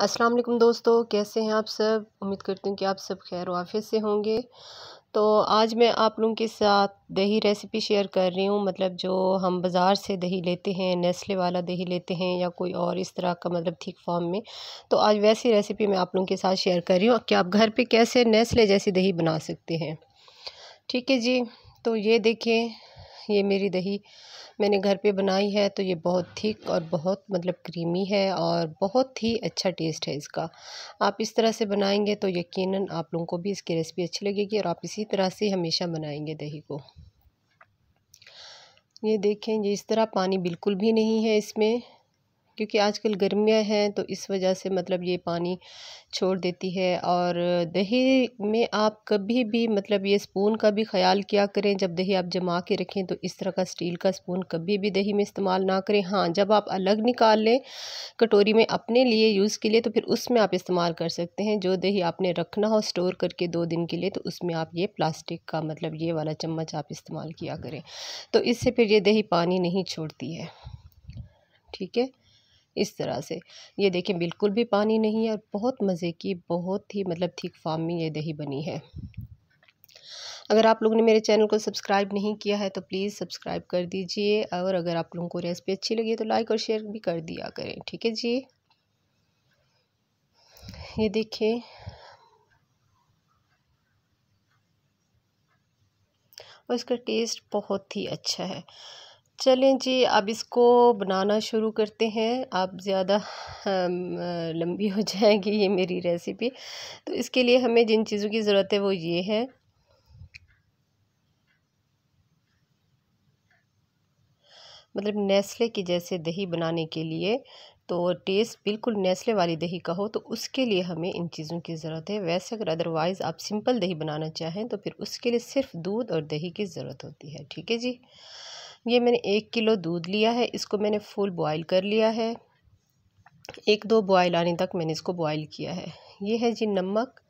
अस्सलाम वालेकुम दोस्तों, कैसे हैं आप सब? उम्मीद करती हूँ कि आप सब खैर वाफियत से होंगे। तो आज मैं आप लोगों के साथ दही रेसिपी शेयर कर रही हूँ मतलब जो हम बाज़ार से दही लेते हैं, नेस्ले वाला दही लेते हैं या कोई और इस तरह का मतलब ठीक फॉर्म में। तो आज वैसी रेसिपी मैं आप लोगों के साथ शेयर कर रही हूँ कि आप घर पे कैसे नेस्ले जैसी दही बना सकते हैं। ठीक है जी तो ये देखें, ये मेरी दही मैंने घर पे बनाई है तो ये बहुत थिक और बहुत मतलब क्रीमी है और बहुत ही अच्छा टेस्ट है इसका। आप इस तरह से बनाएँगे तो यकीनन आप लोगों को भी इसकी रेसिपी अच्छी लगेगी और आप इसी तरह से हमेशा बनाएँगे दही को। ये देखें, ये इस तरह पानी बिल्कुल भी नहीं है इसमें। क्योंकि आजकल गर्मियाँ हैं तो इस वजह से मतलब ये पानी छोड़ देती है। और दही में आप कभी भी मतलब ये स्पून का भी ख्याल किया करें, जब दही आप जमा के रखें तो इस तरह का स्टील का स्पून कभी भी दही में इस्तेमाल ना करें। हाँ जब आप अलग निकाल लें कटोरी में अपने लिए यूज़ के लिए तो फिर उसमें आप इस्तेमाल कर सकते हैं। जो दही आपने रखना हो स्टोर करके दो दिन के लिए तो उसमें आप ये प्लास्टिक का मतलब ये वाला चम्मच आप इस्तेमाल किया करें। तो इससे फिर ये दही पानी नहीं छोड़ती है। ठीक है? इस तरह से। ये देखें बिल्कुल भी पानी नहीं है और बहुत मज़े की, बहुत ही मतलब ठीक फार्म में ये दही बनी है। अगर आप लोगों ने मेरे चैनल को सब्सक्राइब नहीं किया है तो प्लीज़ सब्सक्राइब कर दीजिए और अगर आप लोगों को रेसिपी अच्छी लगी तो लाइक और शेयर भी कर दिया करें, ठीक है जी? ये देखें और इसका टेस्ट बहुत ही अच्छा है। चलें जी, अब इसको बनाना शुरू करते हैं। आप ज़्यादा लंबी हो जाएगी ये मेरी रेसिपी। तो इसके लिए हमें जिन चीज़ों की ज़रूरत है वो ये है। मतलब नेस्ले की जैसे दही बनाने के लिए तो टेस्ट बिल्कुल नेस्ले वाली दही का हो तो उसके लिए हमें इन चीज़ों की ज़रूरत है। वैसे अगर अदरवाइज़ आप सिंपल दही बनाना चाहें तो फिर उसके लिए सिर्फ़ दूध और दही की ज़रूरत होती है। ठीक है जी? ये मैंने एक किलो दूध लिया है, इसको मैंने फुल बॉयल कर लिया है। एक दो बॉयल आने तक मैंने इसको बॉयल किया है। ये है जी नमक।